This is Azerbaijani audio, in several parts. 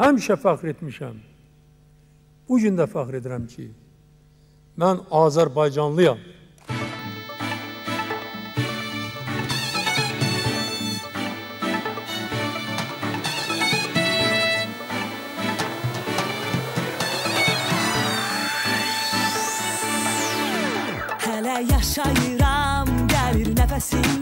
həmişə fəxr etmişəm. Bu gün də fəxr edirəm ki, mən Azərbaycanlıyam. Hələ yaşayıram, gəlir nəfəsim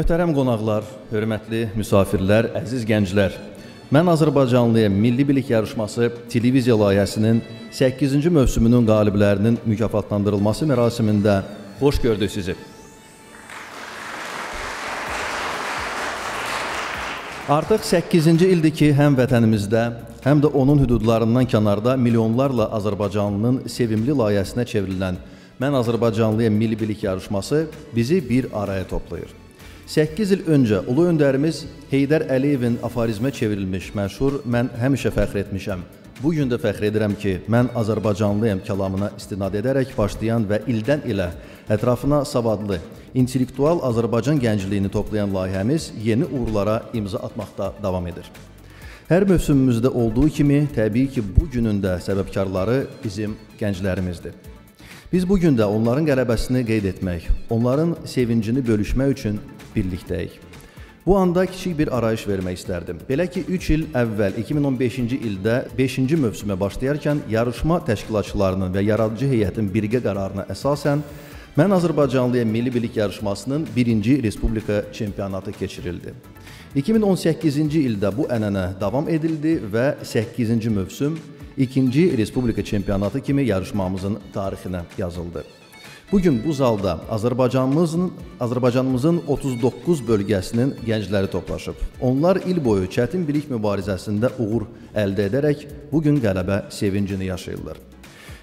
Möhtərəm qonaqlar, hörmətli müsafirlər, əziz gənclər. Mən Azərbaycanlıyam Milli Bilik yarışması televiziya layihəsinin 8-ci mövsümünün qaliblərinin mükafatlandırılması mərasimində xoş gördük sizi. Artıq 8-ci ildir ki, həm vətənimizdə, həm də onun hüdudlarından kənarda milyonlarla Azərbaycanlının sevimli layihəsinə çevrilən Mən Azərbaycanlıyam Milli Bilik yarışması bizi bir araya toplayır. 8 il öncə ulu öndərimiz Heydər Əliyevin aforizmə çevrilmiş məşhur "Mən həmişə fəxr etmişəm. Bu gün də fəxr edirəm ki, mən Azərbaycanlıyam" kəlamına istinad edərək başlayan və ildən ilə ətrafına savadlı, intellektual Azərbaycan gəncliyini toplayan layihəmiz yeni uğurlara imza atmaqda davam edir. Hər mövsümümüzdə olduğu kimi, təbii ki, bu günün də səbəbkarları bizim gənclərimizdir. Biz bu gün də onların qələbəsini qeyd etmək, onların sevincini bölüşmək üçün birlikdəyik. Bu anda kiçik bir arayış vermək istərdim. Belə ki, 3 il əvvəl 2015-ci ildə 5-ci mövsümə başlayarkən yarışma təşkilatçılarının və yaradıcı heyətin birgə qərarına əsasən Mən Azərbaycanlıyam Milli Bilik yarışmasının 1-ci Respublika çempionatı keçirildi. 2018-ci ildə bu ənənə davam edildi və 8-ci mövsüm 2-ci Respublika çempionatı kimi yarışmamızın tarixinə yazıldı. Bu gün bu zalda Azərbaycanımızın Azərbaycanımızın 39 bölgəsinin gəncləri toplaşıb. Onlar il boyu çətin bilik mübarizəsində uğur əldə edərək bu gün qələbə sevincini yaşayırlar.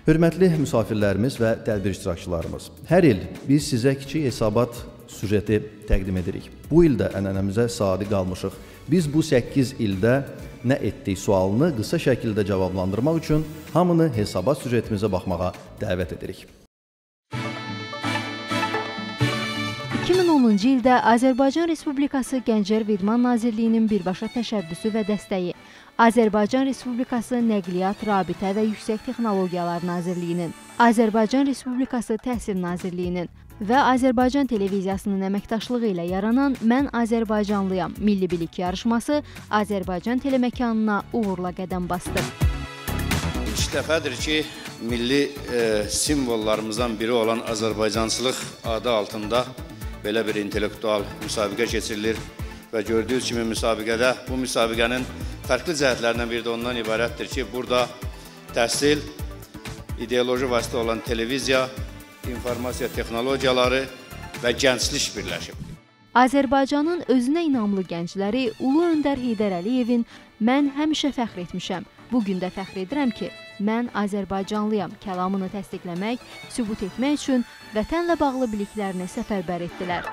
Hörmətli müsafirlərimiz və tədbir iştirakçılarımız, hər il biz sizə kiçik hesabat süjeti təqdim edirik. Bu il də ənənəmizə sadiq qalmışıq. Biz bu 8 ildə nə etdik sualını qısa şəkildə cavablandırmaq üçün hamını hesabat süjetimizə baxmağa dəvət edirik. 2010-cu ildə Azərbaycan Respublikası Gənclər və İdman Nazirliyinin birbaşa təşəbbüsü və dəstəyi, Azərbaycan Respublikası Nəqliyyat, Rabitə və Yüksək Texnologiyalar Nazirliyinin, Azərbaycan Respublikası Təhsil Nazirliyinin və Azərbaycan televiziyasının əməkdaşlığı ilə yaranan Mən Azərbaycanlıyam milli bilik yarışması Azərbaycan teleməkanına uğurla qədəm basdı. İlk dəfədir ki, milli e, simvollarımızdan biri olan Azərbaycançılıq adı altında belə bir intellektual müsabiqə keçirilir və gördüyünüz kimi müsabiqədə bu müsabiqənin fərqli cəhətlərindən biri də ondan ibarətdir ki, burada təhsil, ideoloji vasitə olan televiziya, informasiya texnologiyaları və gənclik birləşib. Azərbaycanın özünə inamlı gəncləri Ulu Öndər Heydər Əliyevin "Mən həmişə fəxr etmişəm. Bu gün də fəxr edirəm ki, mən Azərbaycanlıyam" kəlamını təsdiqləmək, sübut etmək üçün vətənlə bağlı biliklərini səfərbər etdilər.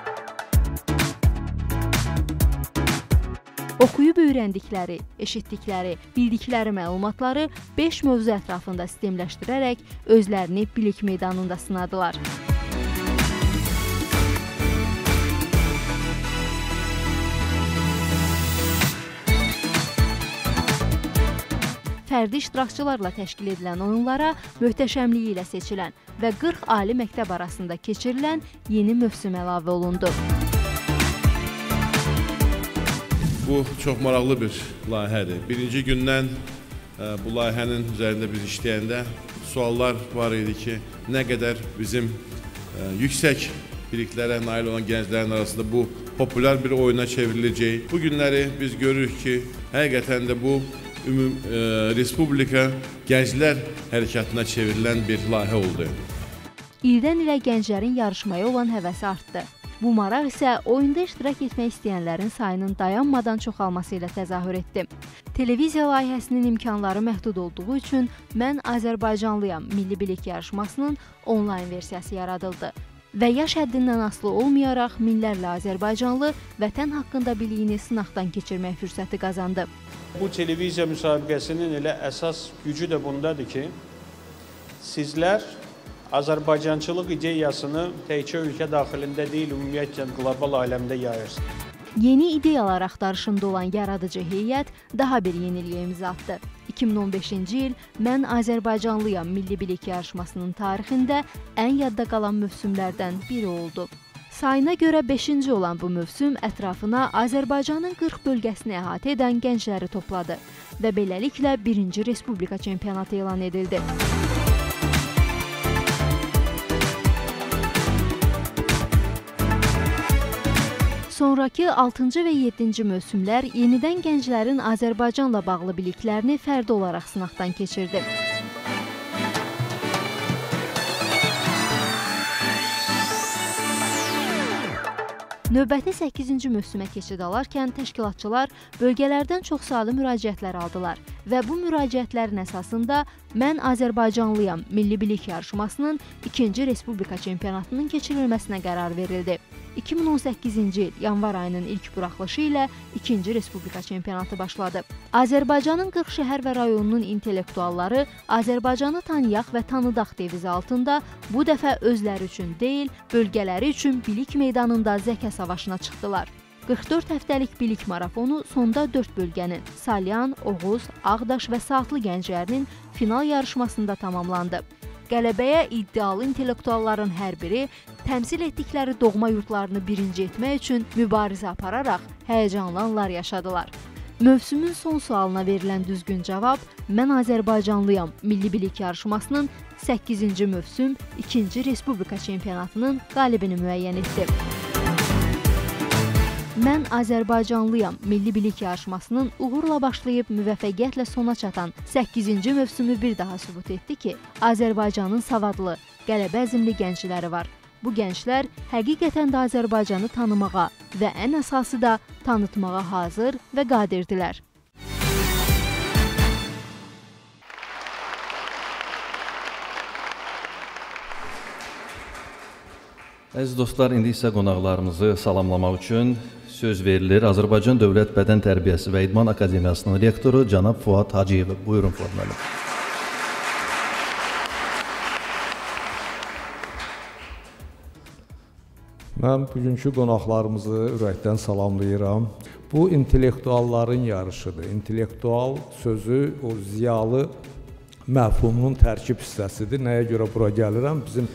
Oxuyub öyrəndikləri, eşitdikləri, bildikləri məlumatları 5 mövzu ətrafında sistemləşdirərək özlərini bilik meydanında sınadılar. Fərdi iştirakçılarla təşkil edilən oyunlara möhtəşəmliyi ilə seçilən və 40 ali məktəb arasında keçirilən yeni mövsüm əlavə olundu. Bu çox maraqlı bir layihədir. Birinci gündən ə, bu layihənin üzərində biz işləyəndə suallar var idi ki, nə qədər bizim ə, yüksək biliklərə nail olan gənclərin arasında bu populyar bir oyuna çevriləcək. Bu günləri biz görürük ki, həqiqətən də bu ümum ə, respublika gənclər hərəkatına çevrilən bir layihə oldu. İldən ilə gənclərin yarışmaya olan həvəsi artdı. Bu maraq isə oyunda iştirak etmək istəyənlərin sayının dayanmadan çoxalması ilə təzahür etdi. Televiziya layihəsinin imkanları məhdud olduğu üçün Mən Azərbaycanlıyam milli bilik yarışmasının onlayn versiyası yaradıldı və yaş həddindən asılı olmayaraq minlərlə azərbaycanlı vətən haqqında biliyini sınaqdan keçirmək fürsəti qazandı. Bu televiziya müsabiqəsinin elə əsas gücü də bundadır ki, sizlər Azərbaycançılıq ideyasını təkcə ölkə daxilində deyil, ümumiyyətlə qlobal aləmdə yayırsınız. Yeni ideyalar axtarışında olan yaradıcı heyət daha bir yeniliyə imza atdı. 2015-ci il Mən Azərbaycanlıyam milli bilik yarışmasının tarixində ən yadda qalan mövsümlərdən biri oldu. Sayına görə 5-ci olan bu mövsüm ətrafına Azərbaycanın 40 bölgəsini əhatə edən gəncləri topladı və beləliklə 1-ci Respublika çempionatı elan edildi. Sonrakı 6-cı və 7-ci mövsümlər yenidən gənclərin Azərbaycanla bağlı biliklərini fərdi olaraq sınaqdan keçirdi. Növbəti 8-ci mövsümə keçid alarkən təşkilatçılar bölgələrdən çoxsaylı müraciətlər aldılar və bu müraciətlərin əsasında Mən Azərbaycanlıyam milli bilik yarışmasının 2-ci Respublika çempionatının keçirilməsinə qərar verildi. 2018-ci il yanvar ayının ilk buraxılışı ilə 2-ci Respublika çempionatı başladı. Azərbaycanın 40 şəhər və rayonunun intellektualları Azərbaycanı tanıyaq və tanıdaq devizi altında bu dəfə özləri üçün deyil, bölgələri üçün bilik meydanında zəka savaşına çıxdılar. 44 həftəlik bilik marafonu sonda 4 bölgənin Salyan, Oğuz, Ağdaş və Saatlı gənclərinin final yarışmasında tamamlandı. Qələbəyə iddialı intellektualların hər biri təmsil etdikləri doğma yurdlarını birinci etmək üçün mübarizə apararaq həyəcanlı anlar yaşadılar. Mövsümün son sualına verilən düzgün cavab Mən Azərbaycanlıyam milli bilik yarışmasının 8-ci mövsüm 2-ci Respublika çempionatının qalibini müəyyən etdi. Mən Azərbaycanlıyam milli bilik yarışmasının uğurla başlayıb müvəffəqiyyətlə sona çatan 8-ci mövsümü bir daha sübut etdi ki, Azərbaycanın savadlı, qələbə əzmli gəncləri var. Bu gənclər həqiqətən də Azərbaycanı tanımağa və ən əsası da tanıtmağa hazır və qadirdirlər. Əziz dostlar, indi isə qonaqlarımızı salamlamaq üçün söz verilir Azərbaycan Dövlət Bədən Tərbiyəsi və İdman Akademiyasının rektoru cənab Fuad Hacıyev. Buyurun Fuad müəllim. Mən bugünkü qonaqlarımızı ürəkdən salamlayıram. Bu intellektualların yarışıdır. İntellektual sözü o ziyalı məfhumunun tərkib hissəsidir. Nəyə görə bura gəlirəm? Bizim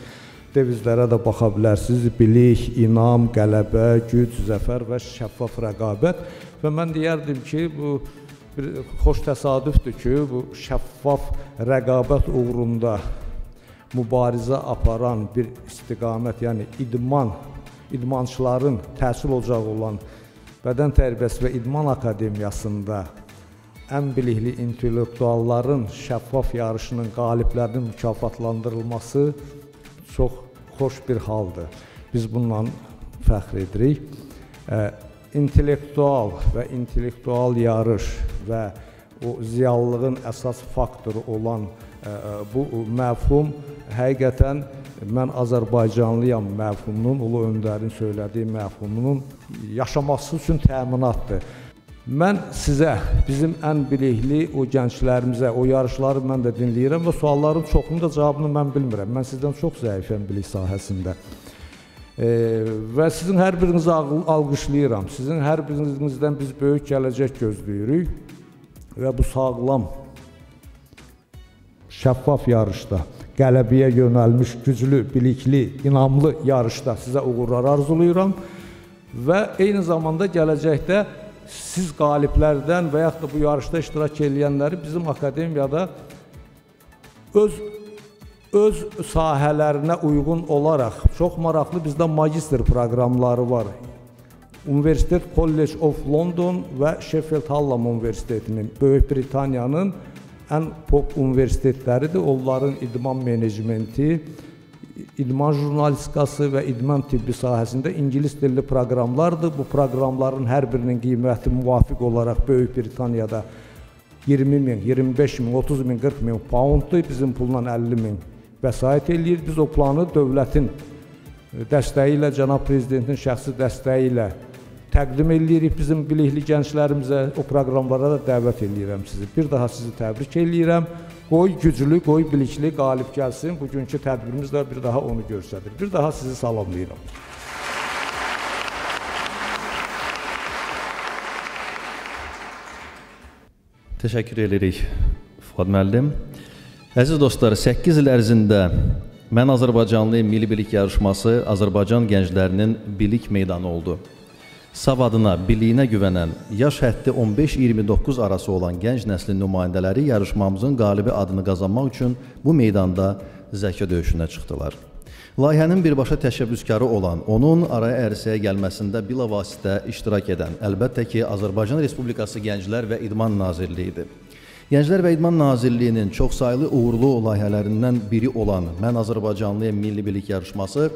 devizlərə də baxa bilərsiniz. Bilik, inam, qələbə, güc, zəfər və şəffaf rəqabət. Və mən deyərdim ki, bu bir xoş təsadüfdür ki, bu şəffaf rəqabət uğrunda mübarizə aparan bir istiqamət, yəni idman, idmançıların təhsil ocağı olan Bədən Tərbiyəsi və İdman Akademiyasında ən bilikli intellektualların şəffaf yarışının qaliblərinin mükafatlandırılması çox xoş bir haldır. Biz bununla fəxr edirik. İntellektual və intellektual yarış və o ziyallığın əsas faktoru olan bu məfhum həqiqətən mən Azərbaycanlıyam məfhumunun, ulu öndərin söylədiyi məfhumunun yaşaması üçün təminatdır. Mən sizə, bizim ən bilikli o gənclərimizə, o yarışları mən də dinləyirəm və sualların çoxunun da cavabını mən bilmirəm. Mən sizdən çox zəifəm bilik sahəsində. E, və sizin hər birinizi alqışlayıram. Sizin hər birinizdən biz böyük gələcək gözləyirik və bu sağlam, şəffaf yarışda qələbəyə yönəlmiş, güclü, bilikli, inamlı yarışda sizə uğurlar arzulayıram və eyni zamanda gələcəkdə siz qaliblərdən və yaxud da bu yarışda iştirak edənləri bizim akademiyada öz öz sahələrinə uyğun olaraq çox maraqlı bizdə magistr proqramları var. Universitet College of London və Sheffield Hallam Universitetinin Böyük Britaniyanın ən pop universitetləridir. Onların idman menecmenti, idman jurnalistikası və idman tibbi sahəsində ingilis dilli proqramlardır. Bu proqramların hər birinin qiyməti müvafiq olaraq Böyük Britaniyada 20 min, 25 min, 30 min, 40 min pounddur. Bizim pulla 50 min vəsait eləyir. Biz o planı dövlətin dəstəyi ilə, cənab prezidentin şəxsi dəstəyi ilə təqdim eləyirik bizim bilikli gənclərimizə, o proqramlara da dəvət eləyirəm sizi. Bir daha sizi təbrik eləyirəm. Qoy güclü, qoy bilikli qalib gəlsin. Bugünkü tədbirimiz də bir daha onu göstərir. Bir daha sizi salamlayıram. Təşəkkür edirik Fuad müəllim. Əziz dostlar, 8 il ərzində Mən Azərbaycanlıyım Milli Bilik yarışması Azərbaycan gənclərinin bilik meydanı oldu. Savadına, biliyinə güvənən, yaş həddi 15-29 arası olan gənc nəslin nümayəndələri yarışmamızın qalibi adını qazanmaq üçün bu meydanda zəka döyüşünə çıxdılar. Layihənin birbaşa təşəbbüskarı olan, onun araya ərsəyə gəlməsində bilavasitə iştirak edən, əlbəttə ki, Azərbaycan Respublikası Gənclər və İdman Nazirliyidir. Gənclər və İdman Nazirliyinin çoxsaylı uğurlu layihələrindən biri olan Mən Azərbaycanlıyam Milli Bilik yarışması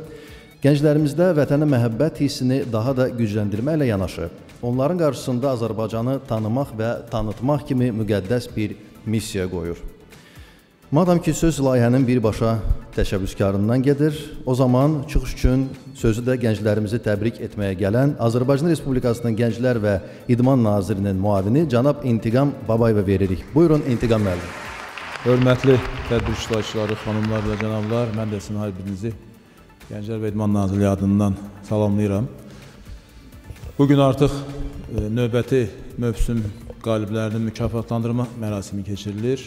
Gənclərimizdə vətənə məhəbbət hissini daha da gücləndirməklə yanaşı, onların qarşısında Azərbaycanı tanımaq və tanıtmaq kimi müqəddəs bir missiya qoyur. Madam ki, söz layihənin birbaşa təşəbbüskarından gedir, o zaman çıxış üçün sözü də gənclərimizi təbrik etməyə gələn Azərbaycan Respublikasının Gənclər və İdman Nazirinin müavini cənab İntiqam Babayeva veririk. Buyurun İntiqam müəllim. Hörmətli tədbir iştirakçıları, xanımlar və cənablar, mən də sizin hər birinizi Gənclər və İdman Nazirliyi adından salamlayıram. Bu gün artıq e, növbəti mövsüm qaliblərinin mükafatlandırma mərasimi keçirilir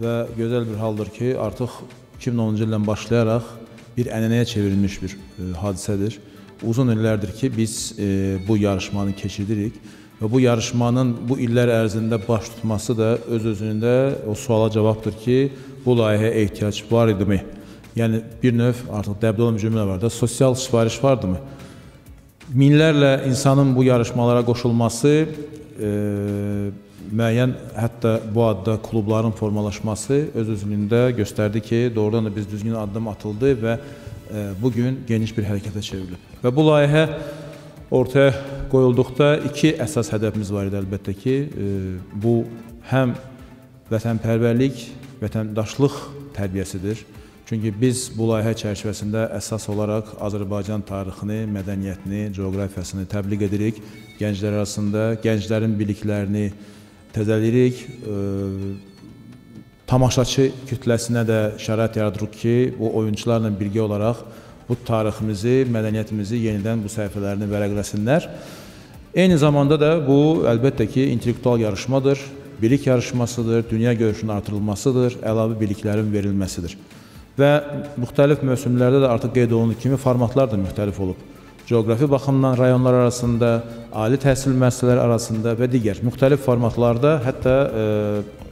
və gözəl bir haldır ki, artıq 2010-cu ildən başlayaraq bir ənənəyə çevrilmiş bir e, hadisədir. Uzun illərdir ki, biz e, bu yarışmanı keçiririk və bu yarışmanın bu illər ərzində baş tutması da öz-özlüyündə o suala cavabdır ki, bu layihəyə ehtiyac var idimi? Yəni bir növ artıq dəbdə olan bir cümlə var da, sosial sifariş vardımı? Minlərlə insanın bu yarışmalara qoşulması, e, müəyyən hətta bu adda klubların formalaşması öz özlüyündə göstərdi ki, doğrudan da biz düzgün addım atıldı və e, bu gün geniş bir hərəkətə çevrilib. Və bu layihə ortaya qoyulduqda iki əsas hədəfimiz var idi əlbəttə ki, e, bu həm vətənpərvərlik, vətəndaşlıq tərbiyəsidir. Çünki biz bu layihə çərçivəsində əsas olaraq Azərbaycan tarixini, mədəniyyətini, coğrafiyasını təbliğ edirik. Gənclər arasında gənclərin biliklərini təzəlirik. Tamaşaçı kütləsinə də şərait yaradırıq ki, bu oyunçularla birgə olaraq bu tariximizi, mədəniyyətimizi yenidən bu səhifələrini vərəqləsinlər. Eyni zamanda da bu əlbəttə ki, intellektual yarışmadır, bilik yarışmasıdır, dünya görüşünün artırılmasıdır, əlavə biliklərin verilməsidir. Və müxtəlif mövsümlərdə də artıq qeyd olunduğu kimi formatlar da müxtəlif olub. Coğrafi baxımdan rayonlar arasında, ali təhsil müəssisələri arasında və digər müxtəlif formatlarda, hətta e,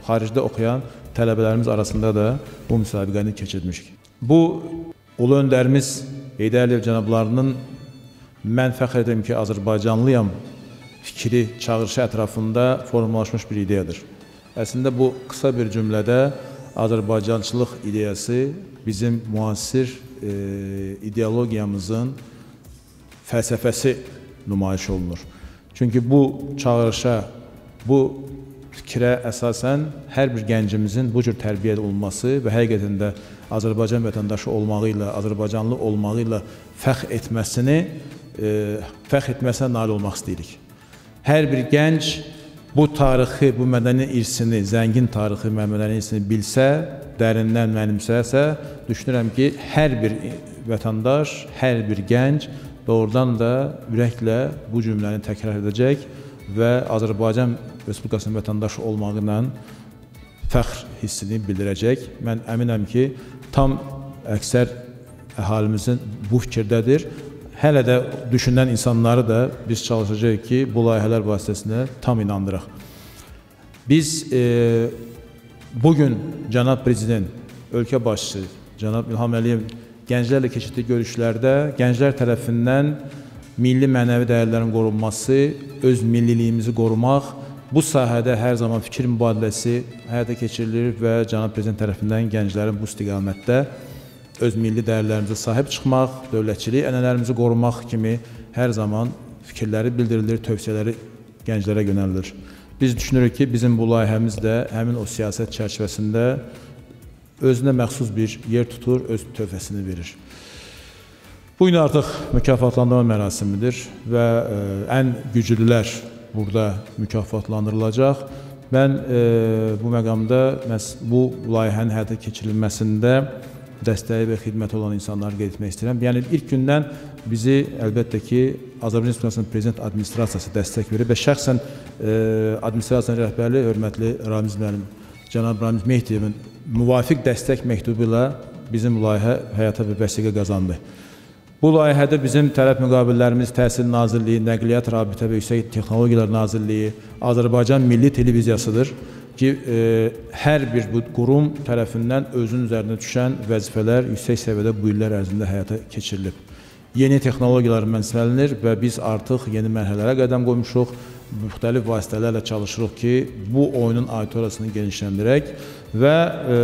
xaricdə oxuyan tələbələrimiz arasında da bu müsabiqəni keçirmişik. Bu ulu öndərimiz Heydər Əliyev cənablarının mən fəxr edirəm ki, Azərbaycanlıyam fikri çağırışı ətrafında formalaşmış bir ideyadır. Əslində bu qısa bir cümlədə Azərbaycançılıq ideyası bizim müasir e, ideologiyamızın fəlsəfəsi nümayiş olunur. Çünki bu çağırışa, bu fikrə əsasən hər bir gəncimizin bu cür tərbiyə olunması və həqiqətən də Azərbaycan vətəndaşı olmağı ilə, Azərbaycanlı olmağı ilə fəxr etməsini, e, fəxr etməsinə nail olmaq istəyirik. Hər bir gənc bu tarixi, bu mədəni irsini, zəngin tarixi mədəni irsini bilsə, dərindən mənimsəsə, düşünürəm ki, hər bir vətəndaş, hər bir gənc doğrudan da ürəklə bu cümləni təkrar edəcək və Azərbaycan Respublikasının vətəndaşı olmağı ilə fəxr hissini bildirəcək. Mən əminəm ki, tam əksər əhalimizin bu fikirdədir. Hələ də düşünən insanları da biz çalışacağıq ki, bu layihələr vasitəsilə tam inandıraq. Biz e, bugün cənab prezident, ölkə başçısı cənab İlham Əliyev gənclərlə keçirdiyi görüşlərdə gənclər tərəfindən milli mənəvi dəyərlərin qorunması, öz milliliyimizi qorumaq, bu sahədə hər zaman fikir mübadiləsi həyata keçirilir və cənab prezident tərəfindən gənclərin bu istiqamətdə öz milli dəyərlərimizə sahib çıxmaq, dövlətçilik ənənələrimizi qorumaq kimi hər zaman fikirləri bildirilir, tövsiyələri gənclərə yönəlilir. Biz düşünürük ki, bizim bu layihəmiz də həmin o siyasət çərçivəsində özünə məxsus bir yer tutur, öz tövhəsini verir. Bu gün artıq mükafatlandırma mərasimidir və ə, ən güclülər burada mükafatlandırılacaq. Mən e, bu məqamda məs bu layihənin həyata keçirilməsində dəstəyi və xidməti olan insanları qeyd etmək istəyirəm. Yəni ilk gündən bizi əlbəttə ki, Azərbaycan Respublikasının prezident administrasiyası dəstək verir və şəxsən e, administrasiyanın rəhbəri hörmətli Ramiz müəllim cənab Ramiz Mehdiyevin müvafiq dəstək məktubu ilə bizim layihə həyata bir vəsiqə qazandı. Bu layihədə bizim tərəf müqabillərimiz Təhsil Nazirliyi, Nəqliyyat Rabitə və Yüksək Texnologiyalar Nazirliyi, Azərbaycan Milli Televiziyasıdır ki, e, hər bir bu qurum tərəfindən özünün üzərinə düşən vəzifələr yüksək səviyyədə bu illər ərzində həyata keçirilib. Yeni texnologiyalar mənzəlilir və biz artıq yeni mərhələlərə qədəm qoymuşuq. Müxtəlif vasitələrlə çalışırıq ki, bu oyunun auditoriyasını genişləndirək və e,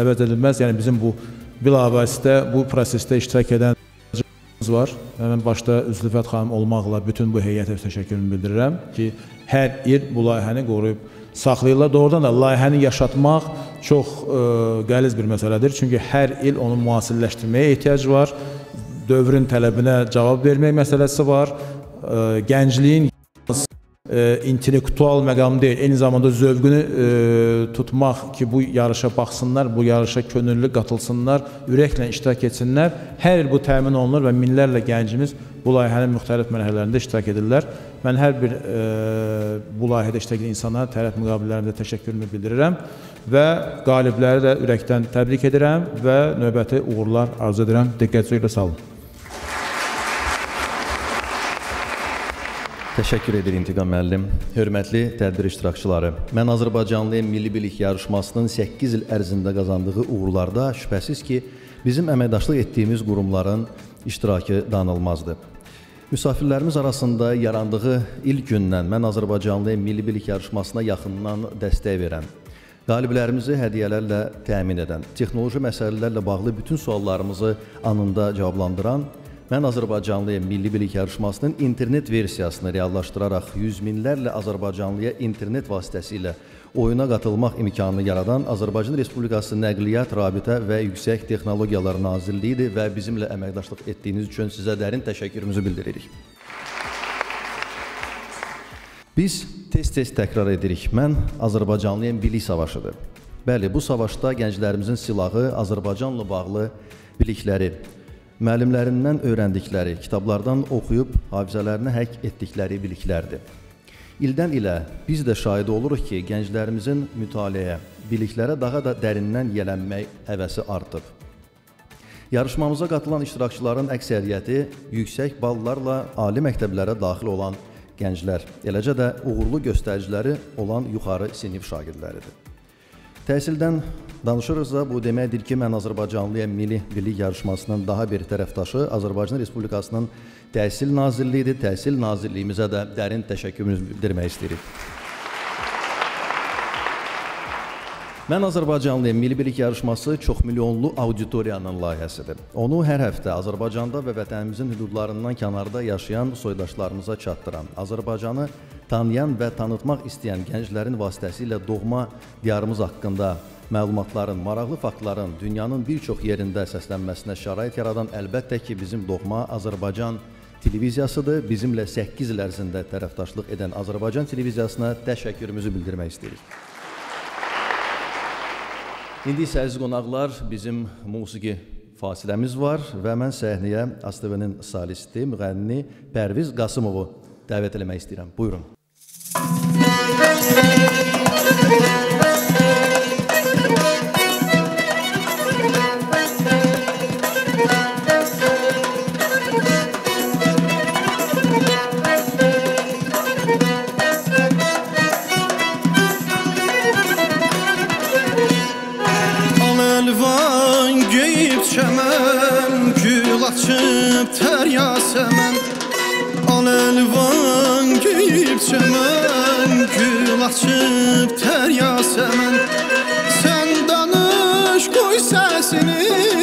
əvəzedilməz, yəni bizim bu bilavasitə bu prosesdə iştirak edən var. Mən başda Üzlüfət xanım olmaqla bütün bu heyətə təşəkkürümü bildirirəm ki, hər il bu layihəni qoruyub saxlayırlar. Doğrudan da layihəni yaşatmaq çox ə, qəliz bir məsələdir. Çünki hər il onu müasirləşdirməyə ehtiyac var. Dövrün tələbinə cavab vermək məsələsi var. Ə, gəncliyin e, intellektual məqam deyil, eyni zamanda zövqünü e, tutmaq ki, bu yarışa baxsınlar, bu yarışa könüllü qatılsınlar, ürəklə iştirak etsinlər. Hər il bu təmin olunur və minlərlə gəncimiz bu layihənin müxtəlif mərhələlərində iştirak edirlər. Mən hər bir e, bu layihədə iştirak edən insana tərəf müqabillərimdə təşəkkürümü bildirirəm və qalibləri də ürəkdən təbrik edirəm və növbəti uğurlar arzu edirəm. Diqqətinizə sağ olun. Təşəkkür edir İntiqam müəllim. Hörmətli tədbir iştirakçıları, mən Azərbaycanlıyam Milli Bilik yarışmasının 8 il ərzində qazandığı uğurlarda şübhəsiz ki, bizim əməkdaşlıq etdiyimiz qurumların iştirakı danılmazdır. Müsafirlərimiz arasında yarandığı ilk gündən mən Azərbaycanlıyam Milli Bilik yarışmasına yaxından dəstək verən, qaliblərimizi hədiyyələrlə təmin edən, texnoloji məsələlərlə bağlı bütün suallarımızı anında cavablandıran Mən Azərbaycanlıyam Milli Bilik yarışmasının internet versiyasını reallaşdıraraq yüz minlərlə Azərbaycanlıya internet vasitəsilə oyuna qatılmaq imkanını yaradan Azərbaycan Respublikası Nəqliyyat, Rabitə və Yüksək Texnologiyalar Nazirliyidir və bizimlə əməkdaşlıq etdiyiniz üçün sizə dərin təşəkkürümüzü bildiririk. Biz tez-tez təkrar edirik. Mən Azərbaycanlıyam bilik savaşıdır. Bəli, bu savaşda gənclərimizin silahı Azərbaycanla bağlı bilikləri, müəllimlərindən öyrəndikləri, kitablardan oxuyub hafizələrinə həkk etdikləri biliklərdir. İldən ilə biz də şahid oluruq ki, gənclərimizin mütaliəyə, biliklərə daha da dərindən yələnmək həvəsi artıb. Yarışmamıza qatılan iştirakçıların əksəriyyəti yüksək ballarla ali məktəblərə daxil olan gənclər, eləcə də uğurlu göstəriciləri olan yuxarı sinif şagirdləridir. Təhsildən danışırıqsa, bu deməkdir ki, mən Azərbaycanlıyam Milli Birlik yarışmasının daha bir tərəfdaşı Azərbaycan Respublikasının Təhsil Nazirliyidir. Təhsil Nazirliyimizə də dərin təşəkkürümüzü bildirmək istəyirik. Mən Azərbaycanlıyam Milli Birlik yarışması çoxmilyonlu auditoriyanın layihəsidir. Onu hər həftə Azərbaycanda və vətənimizin hüdudlarından kənarda yaşayan soydaşlarımıza çatdıran, Azərbaycanı tanıyan və tanıtmaq istəyən gənclərin vasitəsilə doğma diyarımız haqqında məlumatların, maraqlı faktların dünyanın bir çox yerində səslənməsinə şərait yaradan əlbəttə ki, bizim doğma Azərbaycan televiziyasıdır. Bizimlə 8 il ərzində tərəfdaşlıq edən Azərbaycan televiziyasına təşəkkürümüzü bildirmək istəyirik. İndi isə əziz qonaqlar, bizim musiqi fasiləmiz var və mən səhnəyə ASTV-nin solisti, müğənni Pərviz Qasımovu dəvət eləmək istəyirəm. Buyurun. Çəmən Gül açıb tər yasəmən Al elvan geyib çəmən açıp ter yasemen. Sen danış kuy sesini.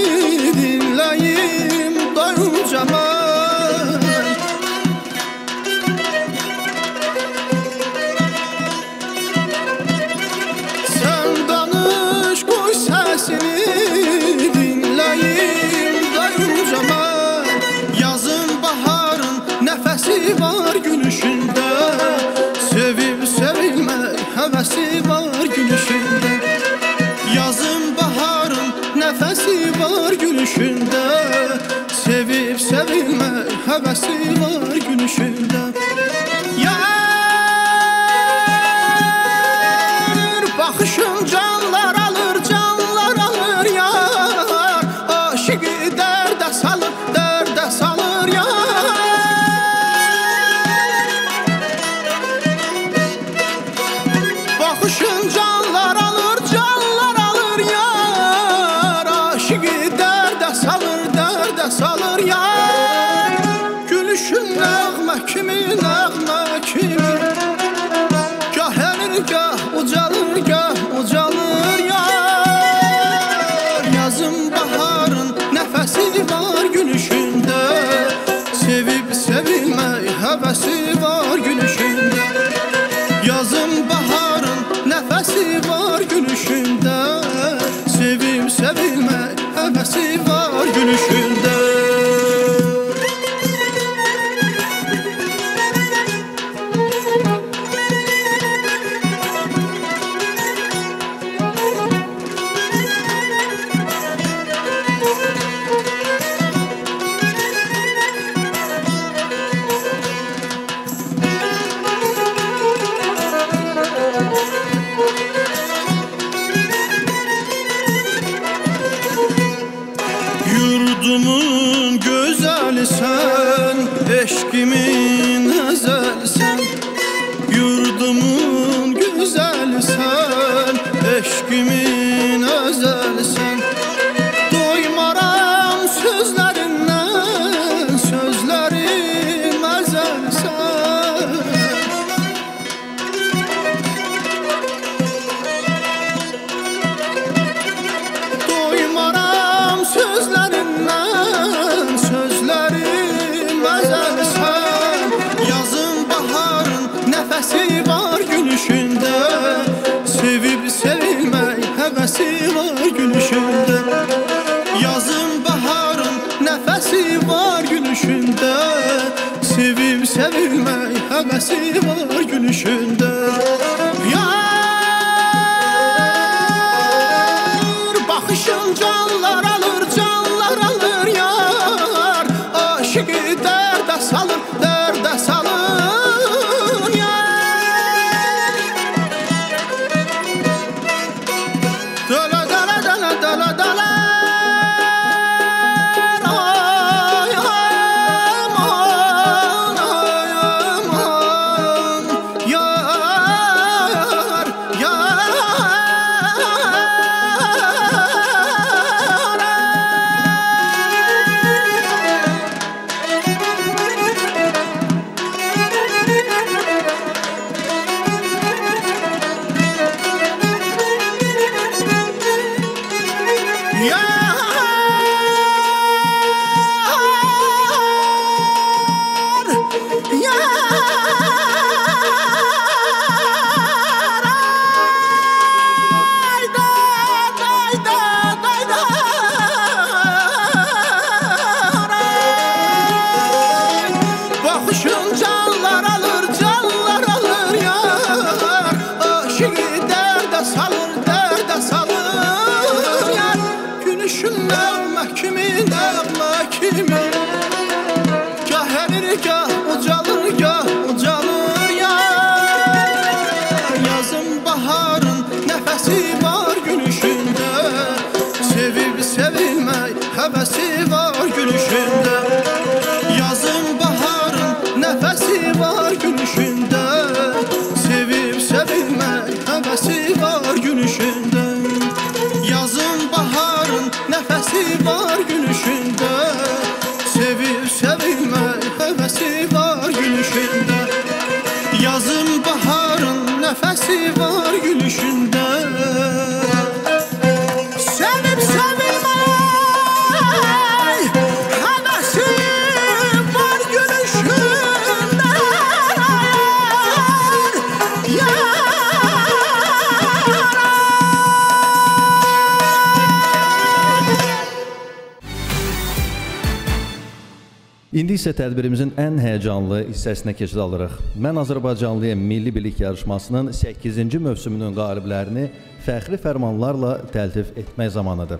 İndi isə tədbirimizin ən həyəcanlı hissəsinə keçid alırıq. Mən Azərbaycanlıyam Milli Bilik yarışmasının 8-ci mövsümünün qaliblərini fəxri fərmanlarla təltif etmək zamanıdır.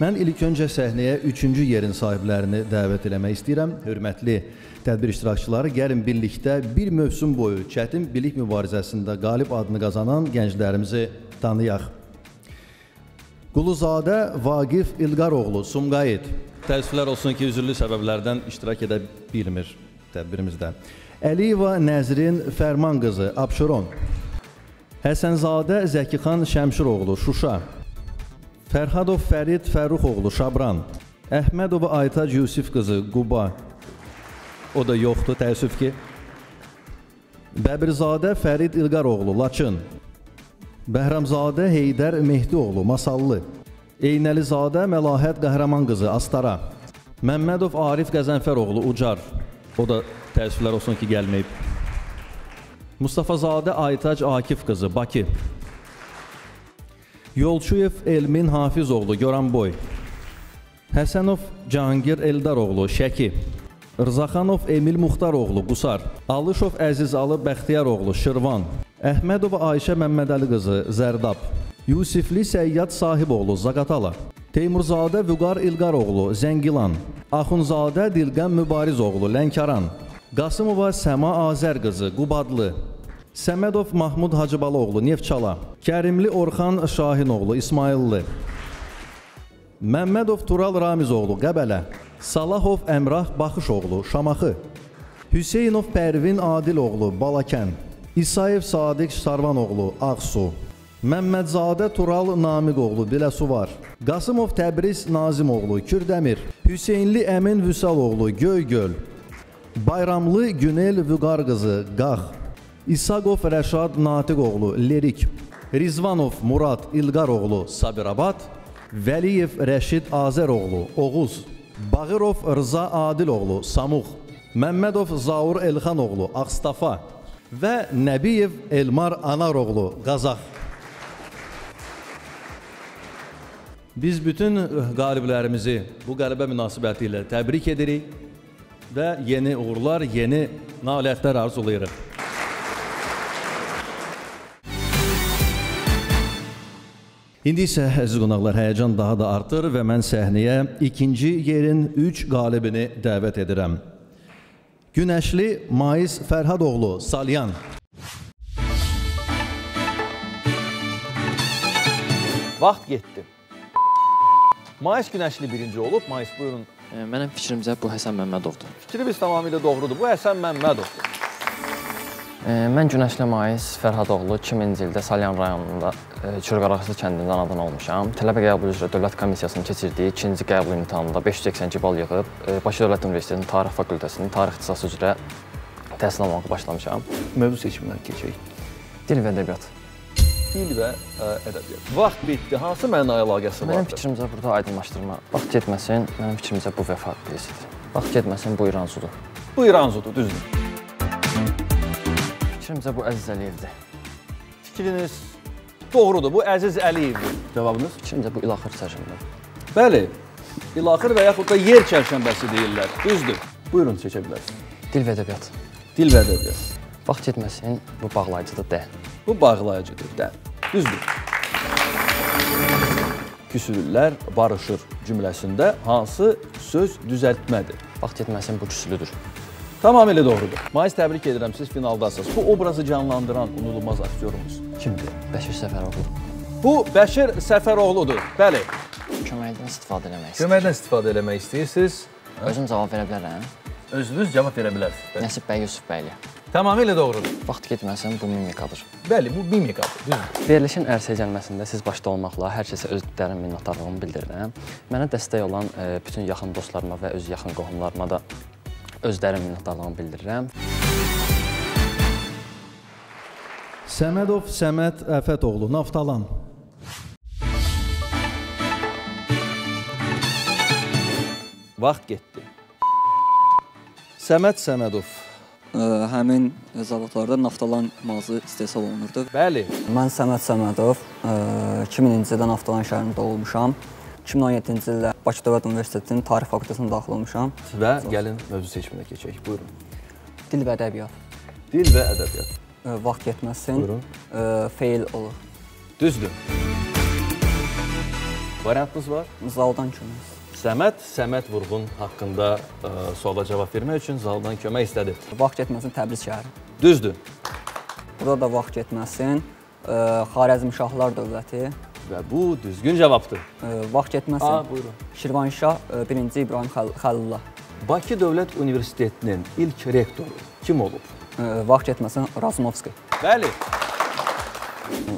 Mən ilk öncə səhnəyə 3-cü yerin sahiblərini dəvət eləmək istəyirəm. Hörmətli tədbir iştirakçıları, gəlin birlikdə bir mövsüm boyu çətin bilik mübarizəsində qalib adını qazanan gənclərimizi tanıyaq. Quluzadə Vaqif İlqaroğlu Sumqayıt. Təəssüflər olsun ki, üzürlü səbəblərdən iştirak edə bilmir tədbirimizdə. Əliyeva Nəzrin Fərman qızı Abşeron. Həsənzadə Zəkixan Şəmşiroğlu Şuşa. Fərhadov Fərid Fərruxoğlu Şabran. Əhmədova Aytac Yusif qızı Quba. O da yoxdur, təəssüf ki. Bəbirzadə Fərid İlqaroğlu Laçın. Bəhramzadə Heydər Mehdioğlu Masallı. Eynəlizadə Məlahət Qəhrəman qızı Astara. Məmmədov Arif Qəzənfəroğlu Ucar. O da təəssüflər olsun ki, gəlməyib. Mustafazadə Aytac Akif qızı Bakı. Yolçuyev Elmin Hafizoğlu Goranboy. Həsənov Cahangir Eldaroğlu Şəki. Rzaxanov Emil Muxtaroğlu Qusar. Alışov Əzizalı Bəxtiyaroğlu Şirvan. Əhmədova Ayşə Məmmədəli qızı Zərdab. Yusifli Səyyad Sahiboğlu Zaqatala. Teymurzadə Vüqar İlqaroğlu Zəngilan. Axunzadə Dilqəm Mübarizoğlu Lənkəran. Qasımova Səma Azər qızı Qubadlı. Səmədov Mahmud Hacıbaloğlu Neftçala. Kərimli Orxan Şahinoğlu İsmayıllı. Məmmədov Tural Ramizoğlu Qəbələ. Salahov Əmrah Baxışoğlu Şamaxı. Hüseynov Pərvin Adiloğlu Balakən. İsayev Sadiq Sarvanoğlu Ağsu. Məmmədzadə Tural Namiqoğlu Biləsuvar. Qasımov Təbriz Nazimoğlu Kürdəmir. Hüseynli Əmin Vüsaloğlu Göygöl. Bayramlı Günel Vüqar qızı Qax. İsaqov Rəşad Natiqoğlu Lerik. Rizvanov Murad İlqaroğlu Sabirabad. Vəliyev Rəşid Azəroğlu Oğuz. Bağırov Rza Adiloğlu Samux. Məmmədov Zaur Elxanoğlu Ağstafa və Nəbiyev Elmar Anaroğlu Qazax. Biz bütün qaliblərimizi bu qələbə münasibəti ilə təbrik edirik və yeni uğurlar, yeni nailiyyətlər arzulayırıq. İndi isə əziz qonaqlar, həyəcan daha da artır və mən səhnəyə ikinci yerin 3 qalibini dəvət edirəm. Günəşli Mais Fərhadoğlu Salyan. Vaxt getdi. Mais Günəşli birinci olub. Mais buyurun. Mənim fikrimcə bu Həsən Məmmədovdur. Fikriniz tamamilə doğrudur. Bu Həsən Məmmədovdur. E, Mən Günəşli Mais Fərhadoğlu 2000-ci ildə Salyan rayonunda e, Çürqarası kəndində anadan olmuşam. Tələbə qəbulu üzrə Dövlət Komissiyasının keçirdiyi ikinci qəbul imtahanında 582 bal yığıb e, Bakı Dövlət Universitetinin Tarix fakültəsinin tarix ixtisası üzrə təhsil almağa başlamışam. Mövzu seçimindən keçək. Dil və ədəbiyyat. Dil və ə, ədəbiyyat. Vaxt bitdi. Hansı mənə əlaqəsi Mənim var? fikrimcə burada aydınlaşdırma. Vaxt getməsin, mənim fikrimcə bu vəfa birisidir. Vaxt getməsin, bu İranzudur. Bu İranzudur, düzdür. Fikrimcə bu Əziz Əliyevdir. Fikriniz doğrudur. Bu Əziz Əliyevdir. Cavabınız? Fikrimcə bu İlaxır Sərşəndir. Bəli. İlaxır və yaxud da yer çərşənbəsi deyirlər. Düzdür. Buyurun seçə bilərsiniz. Dil və ədəbiyyat. Dil və ədəbiyyat. Vaxt getməsin, bu bağlayıcıdır də. Bu bağlayıcıdır da. Düzdür. Küsürlər barışır cümləsində hansı söz düzəltmədir? Vaxt getməsin, bu küslüdür. Tamamilə doğrudur. Mais təbrik edirəm, siz finaldasınız. Bu obrazı canlandıran unudulmaz aktyorumuz kimdir? Bəşir Səfəroğlu. Bu Bəşir Səfəroğludur. Bəli. Köməkdən istifadə eləmək istəyir. Köməkdən istifadə eləmək istəyirsiniz. Özüm cavab verə bilərəm. Özünüz cavab verə bilərsiniz. Nəsib bəy Yusuf bəyli. Tamamilə doğrudur. Vaxt getməsin, bu mimikadır. Bəli, bu mimikadır. Düzdür. Verilişin ərsəyə gəlməsində siz başda olmaqla hər kəsə öz dərin minnətdarlığımı bildirirəm. Mənə dəstək olan e, bütün yaxın dostlarıma və öz yaxın qohumlarıma da öz dərin minnətdarlığımı bildirirəm. Səmədov Səməd Əfətoğlu, Naftalan. Vaxt getdi. Səməd Səmədov. Ə, həmin zavodlarda naftalan mazı istehsal olunurdu. Bəli. Mən Səməd Səmədov, ə, 2000-ci ildə Naftalan şəhərində olmuşam. 2017-ci ildə Bakı Dövlət Universitetinin Tarix fakültəsinə daxil olmuşam. Və gəlin mövzu seçiminə keçək. Buyurun. Dil və ədəbiyyat. Dil və ədəbiyyat. Ə, vaxt getməsin. Buyurun. Ə, feil olur. Düzdür. Variantınız var? Zaldan kömək. Səməd Səməd Vurğun haqqında ə, suala cavab vermək üçün zaldan kömək istədi. Vaxt getməsin Təbriz şəhəri. Düzdür. Burada da vaxt getməsin. Xarəzmşahlar dövləti. Və bu düzgün cavabdır. Vaxt getməsin. A, buyurun. Şirvanşah 1-ci İbrahim Xəl- Xəlilullah. Bakı Dövlət Universitetinin ilk rektoru kim olub? Vaxt getməsin Razumovski. Bəli.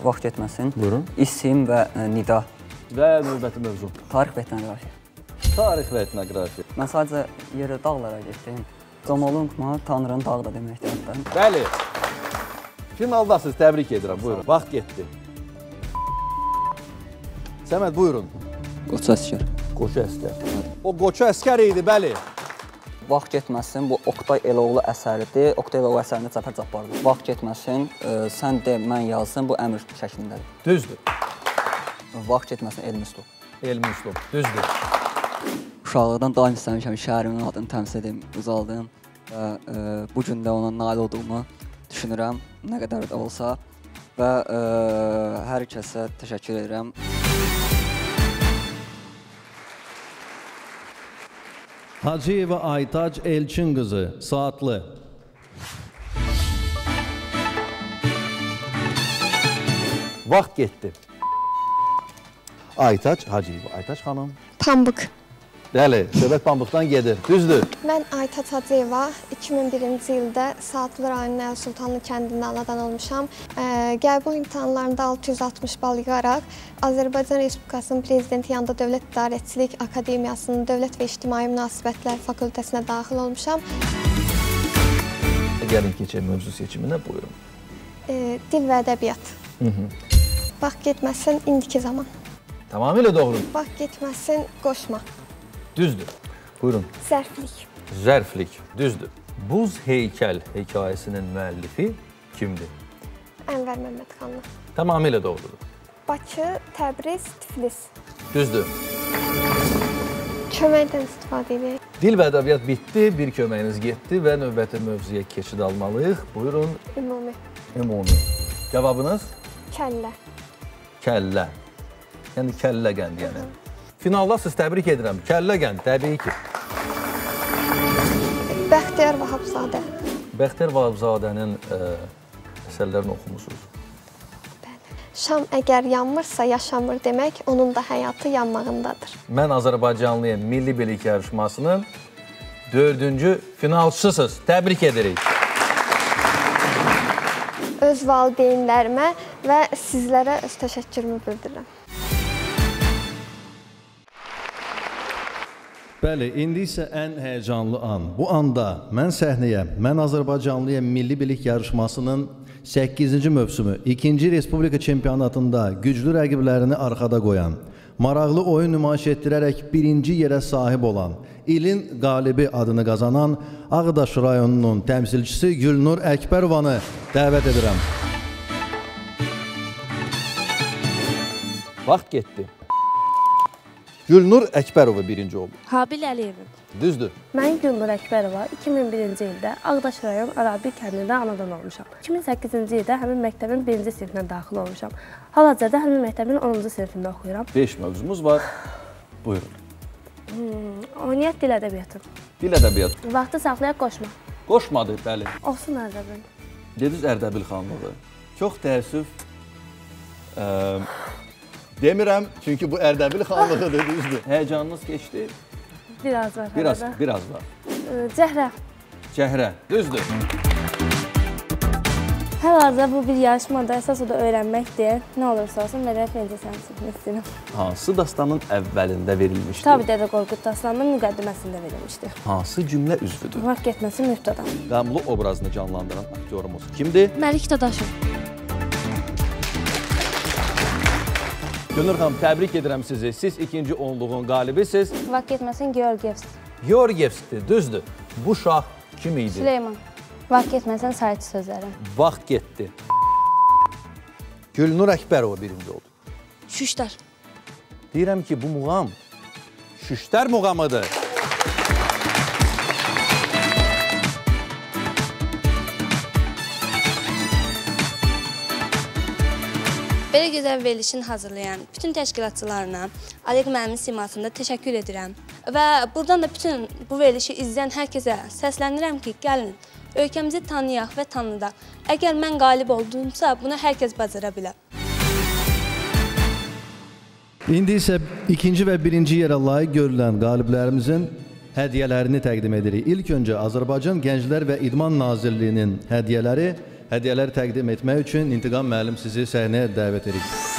Vaxt getməsin. Buyurun. İsim və ə, nida. Və növbəti mövzu. Tarix və etnoqrafiya. Tarix və etnoqrafiya. Mən sadəcə yerə dağlara getdim. Camolungma Tanrının dağı da deməkdir. Bəli. Finaldasınız, təbrik edirəm. Buyurun. Vaxt getdi. Səməd buyurun. Qoçu əsgər. Qoçu əskər. O qoçu əskər idi, bəli. Vaxt getməsin bu Oqtay Eloğlu əsəridir. Oqtay Eloğlu əsərində Cəfər Cabbarlı. Vaxt getməsin, ə, sən de, mən yazdım, bu əmr şəklindədir. Düzdür. Vaxt getməsin Elmi Üslub. Elmi üslub. Düzdür. Uşaqlıqdan daim istəmişəm şəhərimin adını təmsil edim, uzaldım və ə, bu gün də ona nail olduğumu düşünürəm, nə qədər də olsa və ə, hər kəsə təşəkkür edirəm. Hacıyeva Aytac Elçin qızı, saatlı. Vaxt getdi. Aytac Hacıyeva. Aytac xanım. Pambıq. Bəli, söhbət pambıqdan gedir. Düzdür. Mən Aytaç Hacıyeva 2001-ci ildə Saatlı rayonunun Əl Sultanlı kəndində anadan olmuşam. Ə, Qəbul imtahanlarında 660 bal yığaraq Azərbaycan Respublikasının Prezidenti yanında Dövlət İdarəçilik Akademiyasının Dövlət və İctimai Münasibətlər fakültəsinə daxil olmuşam. Gəlin keçək mövzu seçiminə, buyurun. Ə, Dil və ədəbiyyat. Hı -hı. Vaxt getməsin indiki zaman. Tamamilə doğru. Vaxt getməsin qoşma. Düzdür. Buyurun. Zərflik. Zərflik. Düzdür. Buz heykəl hekayəsinin müəllifi kimdir? Ənvər Məmmədxanlı. Tamamilə doğrudur. Bakı, Təbriz, Tiflis. Düzdür. Köməkdən istifadə edək. Dil və ədəbiyyat bitdi, bir köməyiniz getdi və növbəti mövzuya keçid almalıyıq. Buyurun, Ümumi. ümumi. Cavabınız? Kəllə. Kəllə. Yəni kəllə qənd yəni. Finalda siz təbrik edirəm. Kəllə qənd, təbii ki. Bəxtiyar Vahabzadə. Bəxtiyar Vahabzadənin ə, əsərlərini oxumusunuz. Şam əgər yanmırsa yaşamır demək, onun da həyatı yanmağındadır. Mən Azərbaycanlıyam Milli Bilik yarışmasının dördüncü finalçısınız. Təbrik edirik. Öz valideynlərimə və sizlərə öz təşəkkürümü bildirirəm. Bəli, indi isə ən həyəcanlı an. Bu anda mən səhnəyə, mən Azərbaycanlıyam Milli Bilik yarışmasının 8-ci mövsümü, 2-ci Respublika çempionatında güclü rəqiblərini arxada qoyan, maraqlı oyun nümayiş etdirərək birinci yerə sahib olan, ilin qalibi adını qazanan Ağdaş rayonunun təmsilçisi Gülnur Əkbərovanı dəvət edirəm. Vaxt getdi. Gülnur Əkbərova birinci oldu. Habil Əliyevim. Düzdür. Mən Gülnur Əkbərova 2001-ci ildə Ağdaş rayon Arabi kəndində anadan olmuşam. 2008-ci ildə həmin məktəbin 1-ci sinfinə daxil olmuşam. Hal-hazırda həmin məktəbin 10-cu sinfində oxuyuram. 5 mövzumuz var. Buyurun. Hmm, oynayaq dil ədəbiyyatı. Dil ədəbiyyatı. Vaxtı saxlayaq qoşma. Qoşmadı, bəli. Olsun Ərdəbil. Dediniz Ərdəbil xanlığı. Çox təəssüf. Ə, demirəm, çünki bu Ərdəbil xanlığıdır, düzdür. Həyəcanınız keçdi? Biraz var. Biraz, arada. biraz var. Cəhrə. Cəhrə, düzdür. Hal-hazırda bu bir yarışmada əsas o da öyrənməkdir. Nə olursa olsun belə birinci sənsin istəyirəm. Hansı dastanın əvvəlində verilmişdi? Tabi Dədə Qorqud dastanının müqəddiməsində verilmişdi. Hansı cümlə üzvüdür? Vaxt getməsi müftədan. Qəmlu obrazını canlandıran aktyorumuz kimdir? Məlik Dadaşov. Gönül xanım, təbrik edirəm sizi. Siz ikinci onluğun qalibisiz. Vaxt getməsin Georgievs. Georgievsdir, düzdür. Bu şah kim idi? Süleyman. Vaxt getməsin sayıcı sözləri. Vaxt getdi. Gülnur Əkbərova birinci oldu. Şüşlər. Deyirəm ki, bu muğam Şüştər muğamıdır. Belə gözəl verilişin hazırlayan bütün təşkilatçılarına, Aliq müəllimin simasında təşəkkür edirəm. Və buradan da bütün bu verilişi izləyən hər kəsə səslənirəm ki, gəlin, ölkəmizi tanıyaq və tanıdaq. Əgər mən qalib oldumsa, bunu hər kəs bacara bilər. İndi isə ikinci və birinci yerə layiq görülən qaliblərimizin hədiyyələrini təqdim edirik. İlk öncə Azərbaycan Gənclər və İdman Nazirliyinin hədiyyələri, hədiyyələri təqdim etmək üçün İntiqam müəllim sizi səhnəyə dəvət edirik.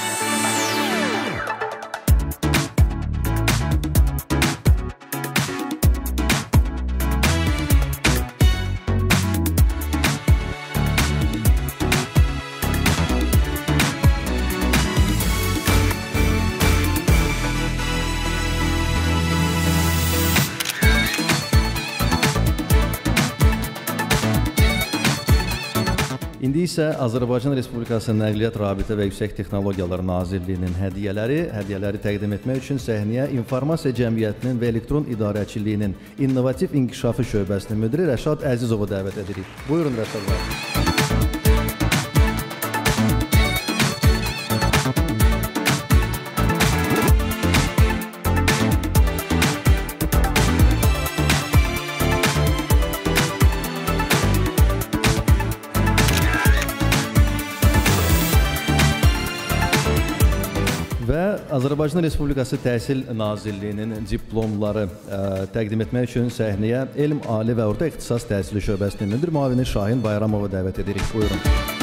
İsə Azərbaycan Respublikası Nəqliyyat Rabitə və Yüksək Texnologiyalar Nazirliyinin hədiyyələri, hədiyyələri təqdim etmək üçün səhnəyə İnformasiya Cəmiyyətinin və Elektron İdarəçiliyinin İnnovativ İnkişafı şöbəsinin müdiri Rəşad Əzizovu dəvət edirik. Buyurun Rəşad bəy. Azərbaycan Respublikası Təhsil Nazirliyinin diplomları ə, təqdim etmək üçün səhnəyə Elm Ali və Orta İxtisas Təhsili şöbəsinin müdir müavini Şahin Bayramovu dəvət edirik. Buyurun.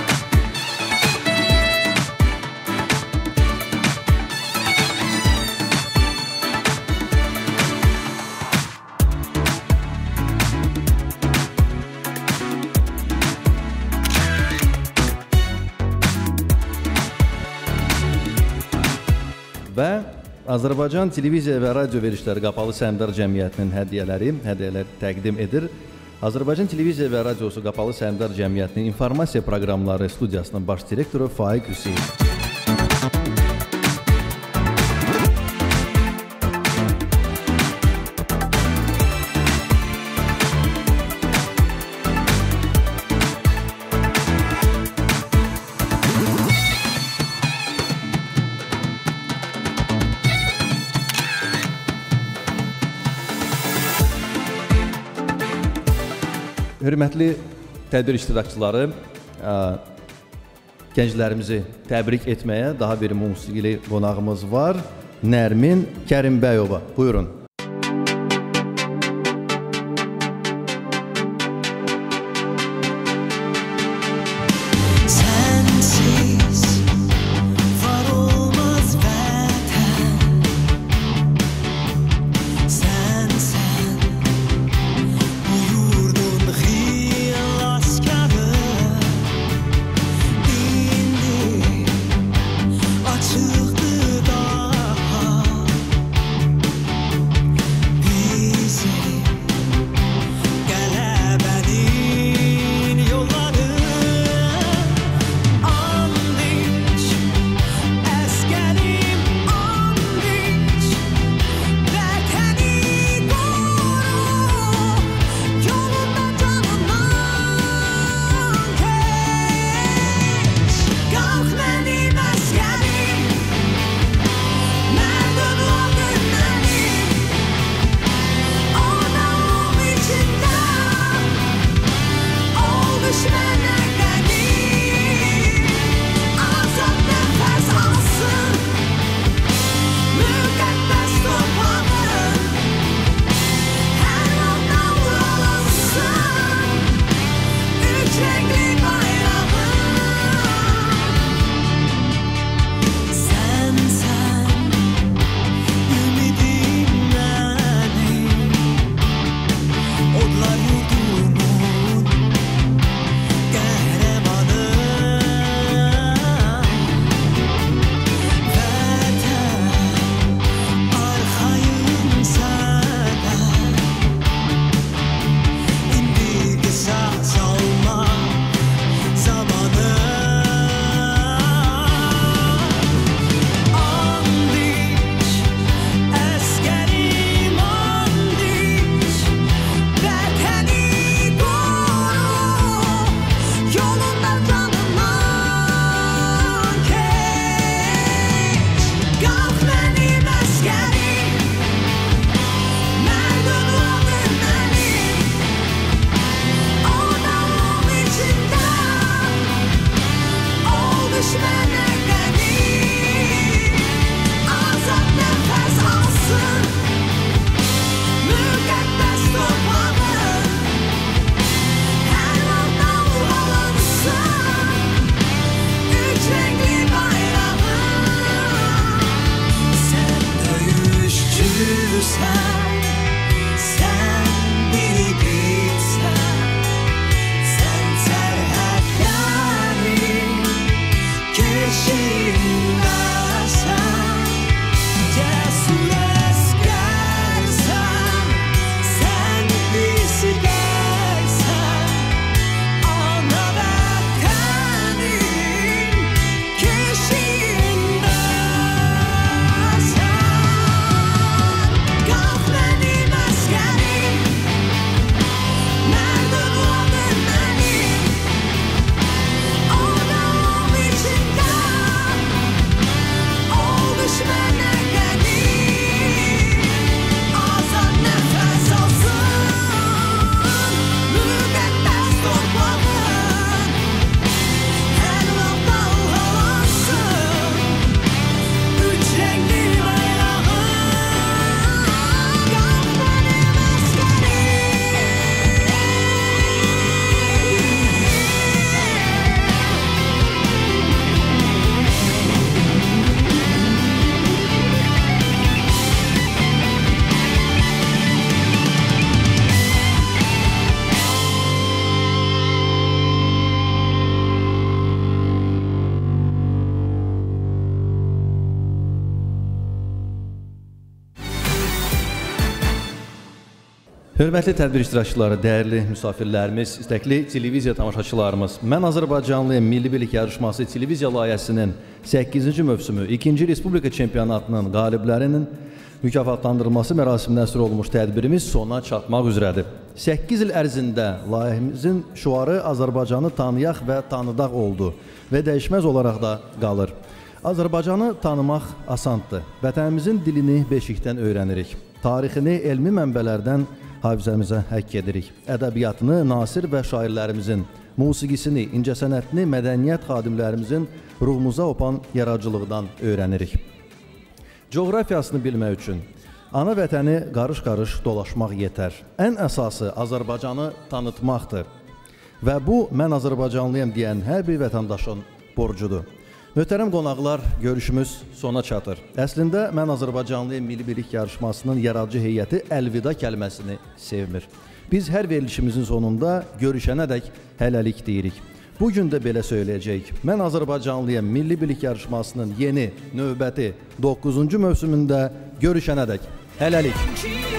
Azərbaycan Televiziya və Radio Verişləri Qapalı Səhmdar Cəmiyyətinin hədiyyələri, hədiyyələr təqdim edir. Azərbaycan Televiziya və Radiosu Qapalı Səhmdar Cəmiyyətinin informasiya proqramları studiyasının baş direktoru Faiq Hüseyn. Hörmətli tədbir iştirakçıları, gənclərimizi təbrik etməyə daha bir musiqili qonağımız var. Nərmin Kərimbəyova. Buyurun. Hörmətli tədbir iştirakçıları, dəyərli müsafirlərimiz, istəkli televiziya tamaşaçılarımız, Mən Azərbaycanlıyam Milli Birlik Yarışması televiziya layihəsinin 8-ci mövsümü 2-ci Respublika çempionatının qaliblərinin mükafatlandırılması mərasiminə əsr olmuş tədbirimiz sona çatmaq üzrədir. 8 il ərzində layihəmizin şüarı Azərbaycanı tanıyaq və tanıdaq oldu və dəyişməz olaraq da qalır. Azərbaycanı tanımaq asandır. Vətənimizin dilini beşikdən öyrənirik. Tarixini elmi mənbələrdən hafizəmizə həkk edirik. Ədəbiyyatını Nasir və şairlərimizin, musiqisini, incəsənətini mədəniyyət xadimlərimizin ruhumuza opan yaradıcılıqdan öyrənirik. Coğrafiyasını bilmək üçün ana vətəni qarış-qarış dolaşmaq yetər. Ən əsası Azərbaycanı tanıtmaqdır. Və bu mən Azərbaycanlıyam deyən hər bir vətəndaşın borcudur. Möhtərəm qonaqlar, görüşümüz sona çatır. Əslində mən Azərbaycanlıyam Milli Birlik yarışmasının yaradıcı heyəti əlvida kəlməsini sevmir. Biz hər verilişimizin sonunda görüşənədək hələlik deyirik. Bu gün də belə söyləyəcəyik. Mən Azərbaycanlıyam Milli Birlik yarışmasının yeni növbəti 9-cu mövsümündə görüşənədək hələlik. Ki